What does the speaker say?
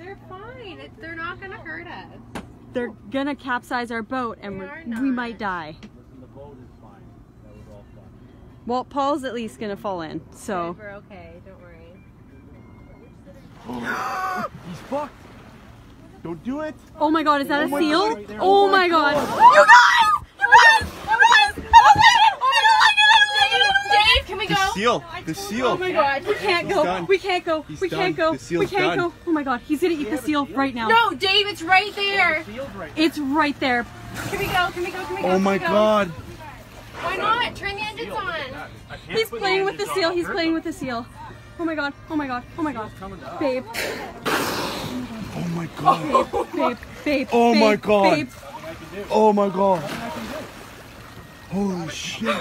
They're fine. It, they're not gonna hurt us. They're gonna capsize our boat and we're, we might die. Listen, the boat is fine. That was all fun. Well, Paul's at least gonna fall in, so. We're okay. Don't worry. He's fucked. Don't do it. Oh my god, is that Oh a seal? Right. Oh, Oh my my god. God. You guys! You guys! You guys! Oh Dave, can we The go? Seal. The seal. Oh my god, we can't go. done. We can't go. He's we can't done. go. The seal's we can't done. go. Oh my god, he's gonna eat the seal right now. No, Dave, it's right there. Seal's right. It's right there. Can we go? Can we go? Can we go? Oh my go? god. Why not? Turn the engines on. He's playing with the seal. He's playing with the seal. Oh my god. Oh my god. Oh my god. Babe. Oh my god. Babe. Babe. Babe. Oh my God. Babe. Oh my god. Holy shit.